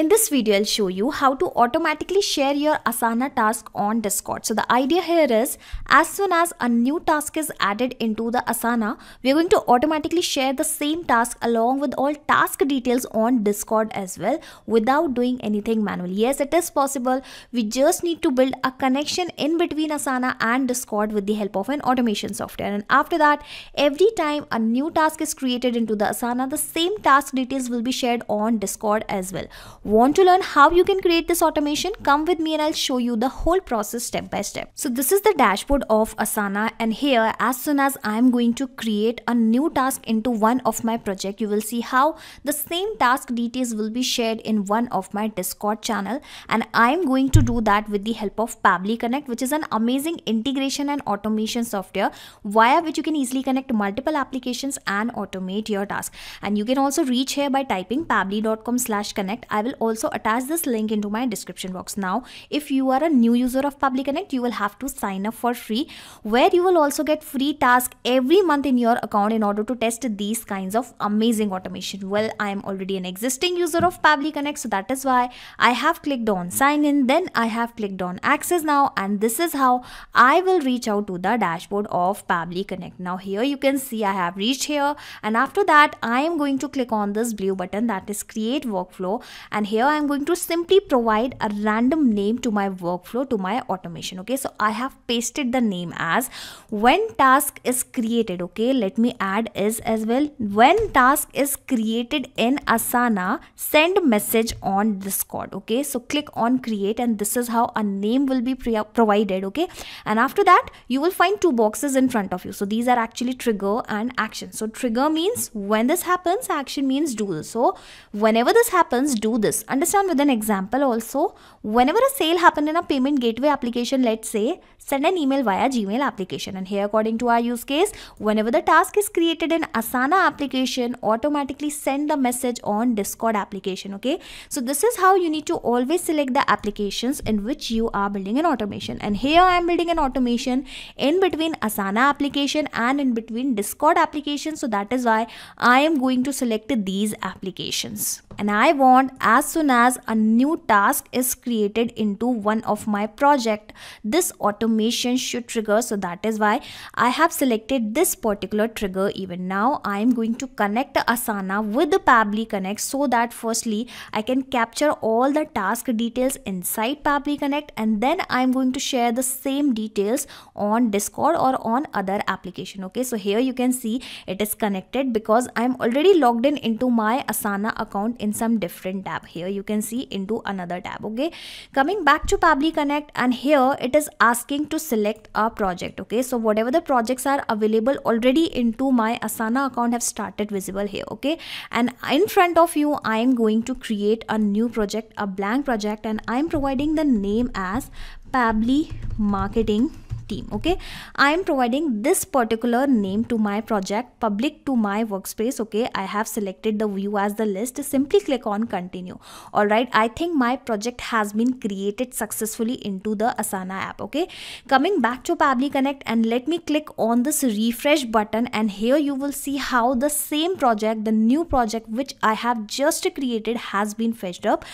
In this video, I'll show you how to automatically share your Asana task on Discord. So the idea here is as soon as a new task is added into the Asana, we're going to automatically share the same task along with all task details on Discord as well without doing anything manually. Yes, it is possible. We just need to build a connection in between Asana and Discord with the help of an automation software. And after that, every time a new task is created into the Asana, the same task details will be shared on Discord as well Want to learn how you can create this automation? Come with me and I'll show you the whole process step by step. So this is the dashboard of Asana and here as soon as I'm going to create a new task into one of my project, you will see how the same task details will be shared in one of my Discord channel and I'm going to do that with the help of Pabbly Connect which is an amazing integration and automation software via which you can easily connect multiple applications and automate your task. And you can also reach here by typing pabbly.com slash connect. I will also attach this link into my description box. Now, if you are a new user of Pabbly Connect, you will have to sign up for free where you will also get free task every month in your account in order to test these kinds of amazing automation. Well, I am already an existing user of Pabbly Connect, so that is why I have clicked on sign in, then I have clicked on access now, and this is how I will reach out to the dashboard of Pabbly Connect. Now, here you can see I have reached here, and after that, I am going to click on this blue button that is create workflow and and here I am going to simply provide a random name to my workflow to my automation okay? So I have pasted the name as when task is created okay? Let me add is as well. When task is created in Asana send message on discord okay? So click on create and this is how a name will be provided okay? And after that you will find two boxes in front of you. So these are actually trigger and action. So trigger means when this happens action means do this. So whenever this happens do this this. Understand with an example also whenever a sale happened in a payment gateway application let's say send an email via gmail application. And here according to our use case whenever the task is created in asana application automatically send the message on discord application okay? So this is how you need to always select the applications in which you are building an automation. And here i am building an automation in between asana application and in between discord application. So that is why i am going to select these applications and I want as soon as a new task is created into one of my project this automation should trigger. So that is why I have selected this particular trigger. Even now I am going to connect Asana with the Pabbly Connect so that firstly I can capture all the task details inside Pabbly Connect and then I am going to share the same details on Discord or on other application. Okay so here you can see it is connected because I am already logged in into my Asana account some different tab. Here you can see into another tab okay? Coming back to Pabbly Connect and here it is asking to select a project okay? So whatever the projects are available already into my Asana account have started visible here okay? And in front of you I am going to create a new project a blank project and I am providing the name as Pabbly Marketing team okay? I am providing this particular name to my project public to my workspace okay? I have selected the view as the list. Simply click on continue. All right i think my project has been created successfully into the asana app okay? Coming back to Pabbly Connect and let me click on this refresh button and here you will see how the same project the new project which i have just created has been fetched up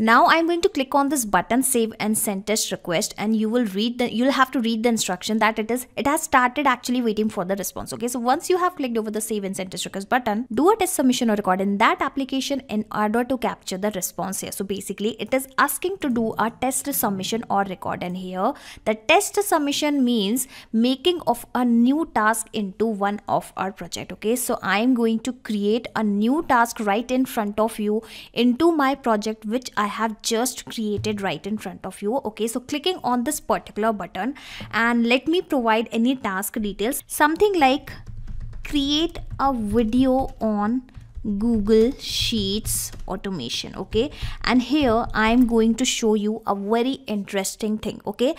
now i'm going to click on this button save and send test request and you will read the you'll have to read the instruction that it is it has started actually waiting for the response okay? So once you have clicked over the save and send test request button do a test submission or record in that application in order to capture the response here. So basically it is asking to do a test submission or record and here. The test submission means making of a new task into one of our project okay? So i am going to create a new task right in front of you into my project which i have just created right in front of you okay? So clicking on this particular button and let me provide any task details. Something like create a video on google sheets automation okay? And here i am going to show you a very interesting thing okay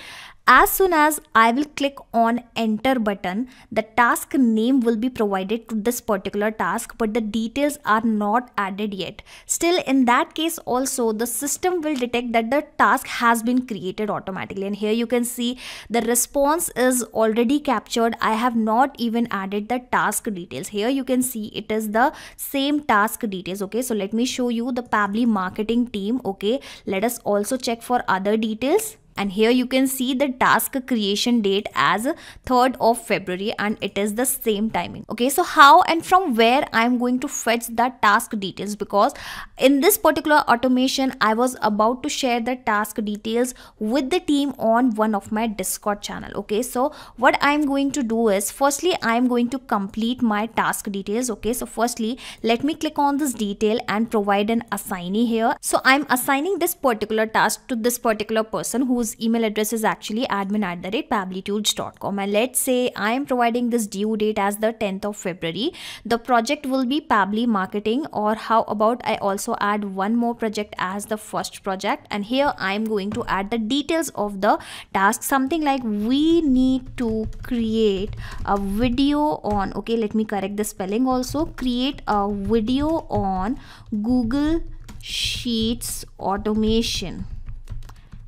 as soon as I will click on enter button, the task name will be provided to this particular task, but the details are not added yet. Still in that case also the system will detect that the task has been created automatically and here you can see the response is already captured. I have not even added the task details. Here you can see it is the same task details. Okay, so let me show you the Pabbly marketing team. Okay, let us also check for other details and here you can see the task creation date as 3rd of February and it is the same timing. Okay so how and from where I'm going to fetch the task details? Because in this particular automation I was about to share the task details with the team on one of my discord channel. Okay so what I'm going to do is firstly I'm going to complete my task details. Okay so firstly let me click on this detail and provide an assignee here. So I'm assigning this particular task to this particular person who's whose email address is actually admin at the rate pabblitudes.com and let's say I am providing this due date as the 10th of February. The project will be Pabbly marketing or how about I also add one more project as the first project? And here I am going to add the details of the task. Something like we need to create a video on okay let me correct the spelling also. Create a video on Google Sheets automation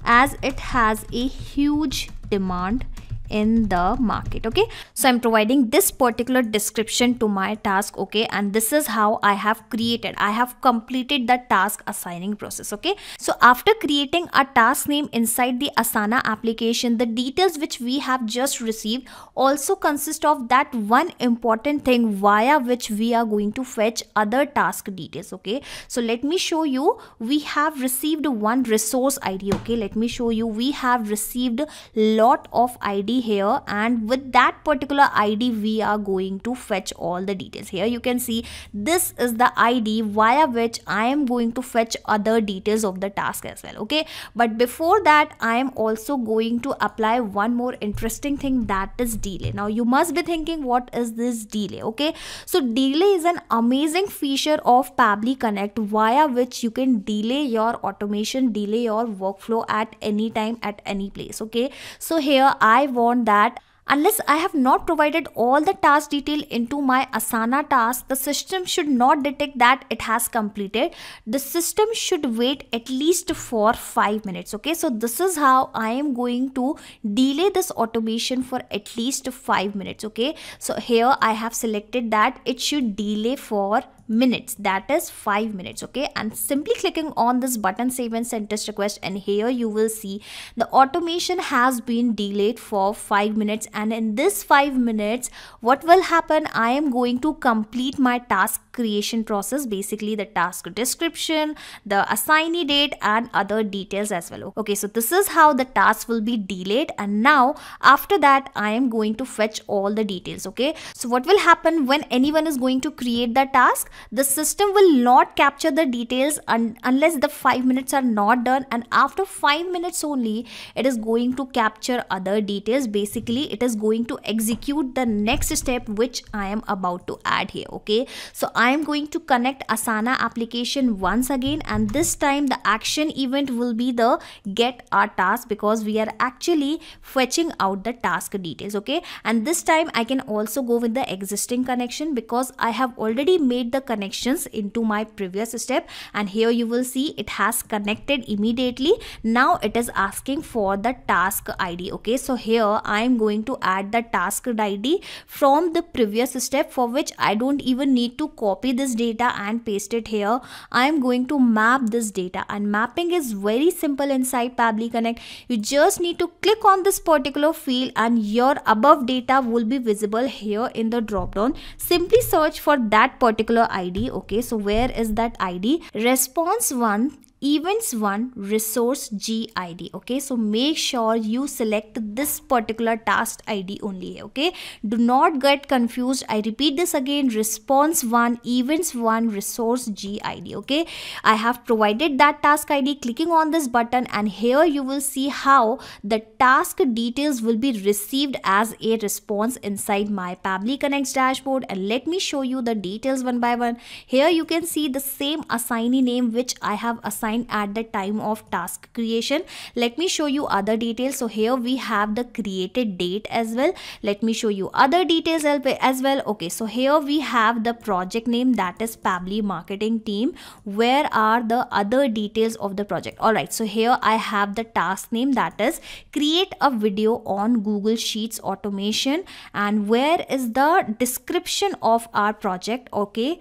as it has a huge demand in the market okay? So i'm providing this particular description to my task okay? And this is how i have created. I have completed the task assigning process okay? So after creating a task name inside the asana application the details which we have just received also consist of that one important thing via which we are going to fetch other task details okay? So let me show you. We have received one resource id okay? Let me show you. We have received lot of id here and with that particular id we are going to fetch all the details. Here you can see this is the id via which i am going to fetch other details of the task as well okay? But before that i am also going to apply one more interesting thing that is delay. Now you must be thinking what is this delay okay? So delay is an amazing feature of Pabbly Connect via which you can delay your automation delay your workflow at any time at any place okay? So here i want on that unless I have not provided all the task detail into my Asana task, the system should not detect that it has completed. The system should wait at least for 5 minutes. Okay, so this is how I am going to delay this automation for at least 5 minutes. Okay, so here I have selected that it should delay for minutes. That is 5 minutes okay? And simply clicking on this button save and send test request and here you will see the automation has been delayed for 5 minutes. And in this 5 minutes what will happen? I am going to complete my task creation process basically the task description the assignee date and other details as well okay? So this is how the task will be delayed. And now after that I am going to fetch all the details okay? So what will happen when anyone is going to create the task the system will not capture the details un unless the 5 minutes are not done. And after 5 minutes only it is going to capture other details. Basically it is going to execute the next step which I am about to add here okay? So I am going to connect Asana application once again. And this time the action event will be the get our task because we are actually fetching out the task details okay? And this time I can also go with the existing connection because I have already made the connections into my previous step. And here you will see it has connected immediately. Now it is asking for the task id okay? So here i am going to add the task id from the previous step for which i don't even need to copy this data and paste it here. I am going to map this data. And mapping is very simple inside Pabbly Connect. You just need to click on this particular field and your above data will be visible here in the drop down. Simply search for that particular id okay? So where is that id response one events one resource g id okay? So make sure you select this particular task id only okay? Do not get confused. I repeat this again response one events one resource g id okay? I have provided that task id clicking on this button and here you will see how the task details will be received as a response inside my Pabbly Connects dashboard. And let me show you the details one by one. Here you can see the same assignee name which i have assigned assigned at the time of task creation. Let me show you other details. So here we have the created date as well. Let me show you other details as well. Okay so here we have the project name that is Pabbly marketing team. Where are the other details of the project? All right so here I have the task name that is create a video on Google Sheets automation. And where is the description of our project? Okay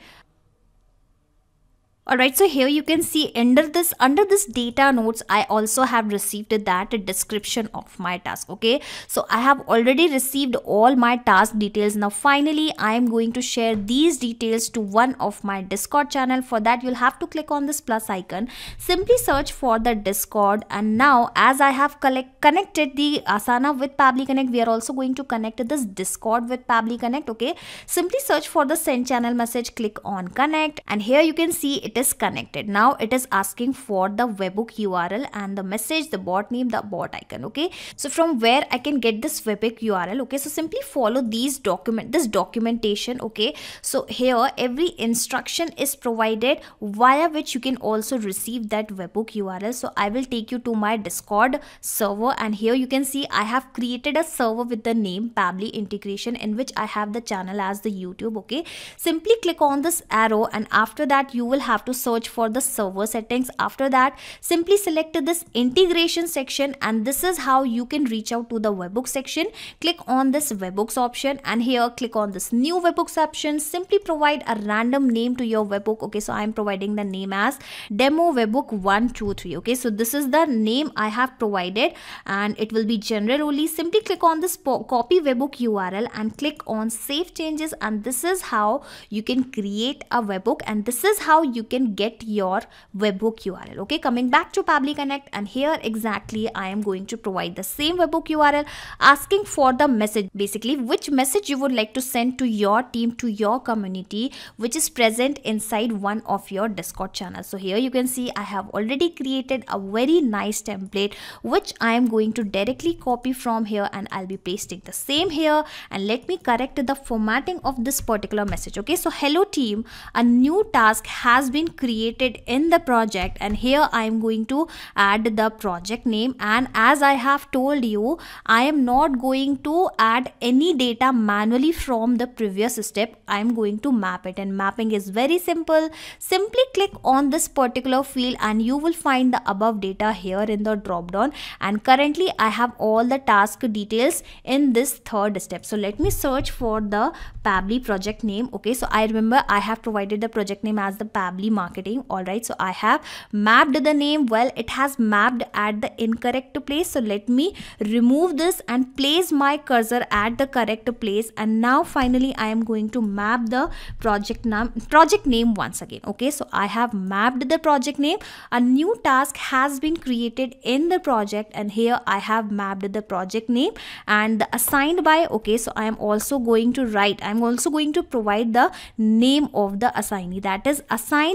Alright, so here you can see under this under this data notes, I also have received that description of my task. Okay, so I have already received all my task details. Now finally, I am going to share these details to one of my Discord channel. For that, you'll have to click on this plus icon. Simply search for the Discord. And now as I have collect, connected the Asana with Pabbly Connect, we are also going to connect this Discord with Pabbly Connect. Okay, simply search for the send channel message, click on connect and here you can see it is connected now it is asking for the webhook url and the message the bot name the bot icon okay? So from where i can get this webhook url okay? So simply follow these document this documentation okay? So here every instruction is provided via which you can also receive that webhook url so i will take you to my discord server and here you can see i have created a server with the name pabbly integration in which i have the channel as the youtube okay? Simply click on this arrow and after that you will have to search for the server settings. After that simply select this integration section and this is how you can reach out to the webhook section. Click on this webhooks option and here click on this new webhooks option. Simply provide a random name to your webhook. Okay so i am providing the name as demo webhook 123 okay so this is the name i have provided and it will be general only. Simply click on this copy webhook url and click on save changes and this is how you can create a webhook and this is how you can get your webhook URL. Okay, coming back to Pabbly Connect and here exactly I am going to provide the same webhook URL asking for the message basically which message you would like to send to your team to your community which is present inside one of your Discord channels. So here you can see I have already created a very nice template which I am going to directly copy from here and I'll be pasting the same here and let me correct the formatting of this particular message. Okay, so hello team, a new task has been created in the project and here I am going to add the project name and as I have told you I am not going to add any data manually from the previous step. I am going to map it and mapping is very simple. Simply click on this particular field and you will find the above data here in the drop down and currently I have all the task details in this third step. So let me search for the Pabbly project name. Okay so I remember I have provided the project name as the Pabbly market marketing all right so i have mapped the name well. It has mapped at the incorrect place. So let me remove this and place my cursor at the correct place. And now finally i am going to map the project name project name once again. Okay so i have mapped the project name. A new task has been created in the project and here i have mapped the project name and the assigned by okay so i am also going to write. I'm also going to provide the name of the assignee. That is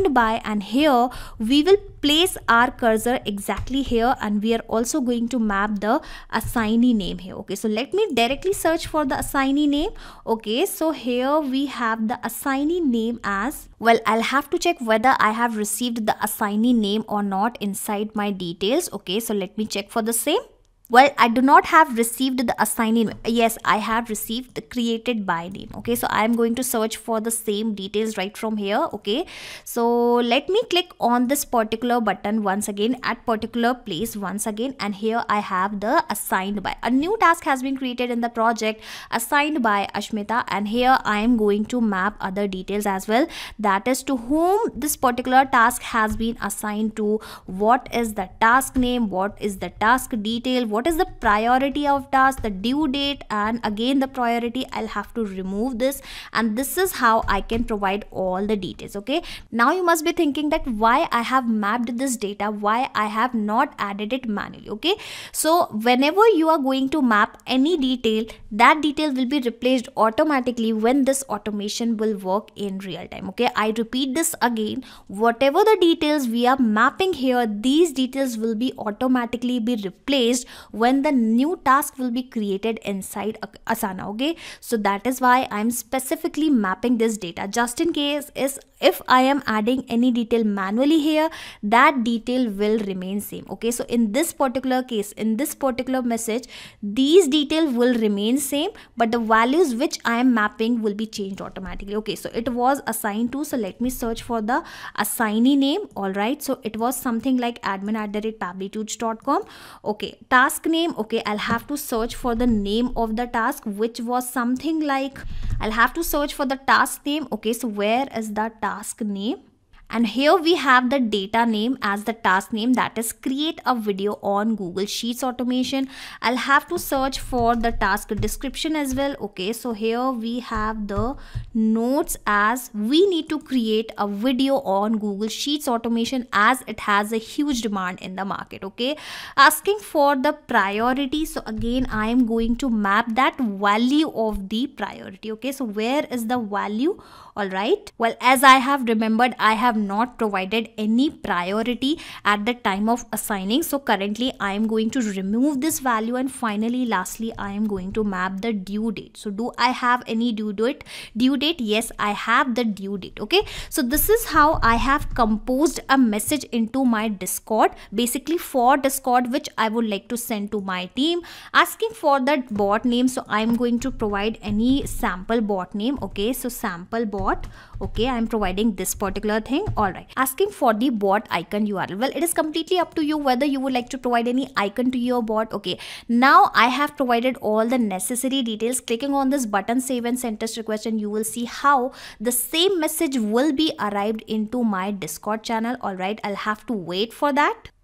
by and here we will place our cursor exactly here and we are also going to map the assignee name here. Okay so let me directly search for the assignee name. Okay so here we have the assignee name as well i'll have to check whether i have received the assignee name or not inside my details. Okay so let me check for the same well i do not have received the assignee yes i have received the created by name okay? So i am going to search for the same details right from here okay? So let me click on this particular button once again at particular place once again and here i have the assigned by. A new task has been created in the project assigned by ashmita and here i am going to map other details as well. That is to whom this particular task has been assigned to. What is the task name? What is the task detail what is the priority of task the due date and again the priority i'll have to remove this. And this is how i can provide all the details okay? Now you must be thinking that why i have mapped this data why i have not added it manually okay? So whenever you are going to map any detail that detail will be replaced automatically when this automation will work in real time okay? I repeat this again. Whatever the details we are mapping here these details will be automatically be replaced when the new task will be created inside asana okay? So that is why i'm specifically mapping this data. Just in case is if i am adding any detail manually here that detail will remain same okay? So in this particular case in this particular message these details will remain same but the values which i am mapping will be changed automatically okay? So it was assigned to so let me search for the assignee name all right so it was something like admin at the rate okay? Task name okay i'll have to search for the name of the task which was something like i'll have to search for the task name okay so where is the task name and here we have the data name as the task name that is create a video on google sheets automation. I'll have to search for the task description as well. Okay so here we have the notes as we need to create a video on google sheets automation as it has a huge demand in the market. Okay asking for the priority. So again i am going to map that value of the priority. Okay so where is the value all right. Well as i have remembered i have not provided any priority at the time of assigning. So currently i am going to remove this value. And finally lastly i am going to map the due date. So do i have any due date? Due date yes i have the due date. Okay. So this is how i have composed a message into my discord. Basically for discord which i would like to send to my team. Asking for that bot name. So i'm going to provide any sample bot name. Okay. So sample bot bot okay i'm providing this particular thing all right. Asking for the bot icon url well it is completely up to you whether you would like to provide any icon to your bot okay. Now i have provided all the necessary details. Clicking on this button save and send test request and you will see how the same message will be arrived into my discord channel all right. I'll have to wait for that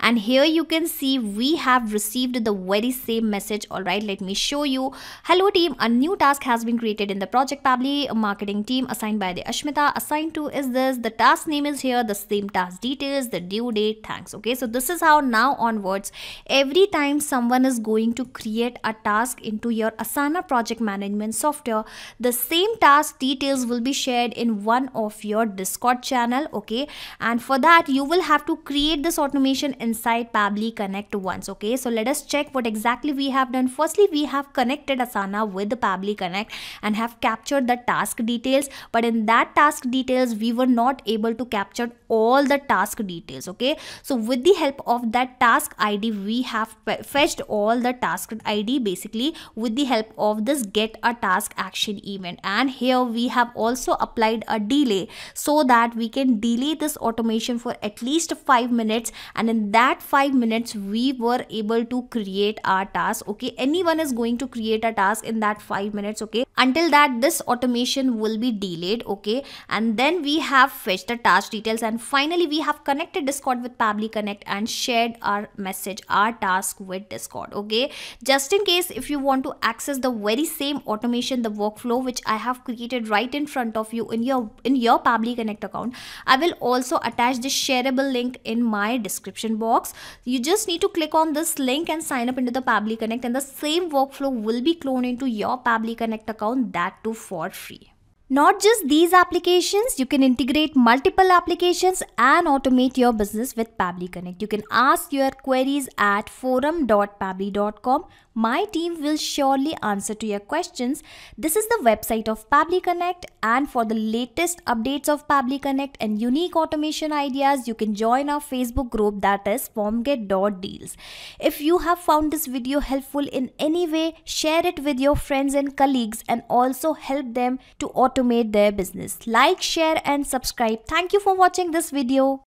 and here you can see we have received the very same message. All right let me show you. Hello team. A new task has been created in the project Pabbly marketing team assigned by the Ashmita. Assigned to is this. The task name is here. The same task details the due date. Thanks. Okay so this is how now onwards every time someone is going to create a task into your Asana project management software the same task details will be shared in one of your discord channel. Okay and for that you will have to create this automation inside Pabbly Connect once. Okay, so let us check what exactly we have done. Firstly, we have connected Asana with Pabbly Connect and have captured the task details. But in that task details, we were not able to capture all the task details. Okay, so with the help of that task ID, we have fetched all the task ID basically with the help of this get a task action event. And here we have also applied a delay so that we can delay this automation for at least five minutes and in that five minutes we were able to create our task okay? Anyone is going to create a task in that five minutes okay until that this automation will be delayed okay? And then we have fetched the task details and finally we have connected discord with Pabbly connect and shared our message our task with discord okay? Just in case if you want to access the very same automation the workflow which i have created right in front of you in your in your Pabbly connect account i will also attach this shareable link in my description box. You just need to click on this link and sign up into the Pabbly Connect and the same workflow will be cloned into your Pabbly Connect account that too for free. Not just these applications, you can integrate multiple applications and automate your business with Pabbly Connect. You can ask your queries at forum.pabbly.com. My team will surely answer to your questions. This is the website of Pabbly Connect and for the latest updates of Pabbly Connect and unique automation ideas, you can join our Facebook group that is formget.deals. If you have found this video helpful in any way, share it with your friends and colleagues and also help them to automate their business. Like, share and subscribe. Thank you for watching this video.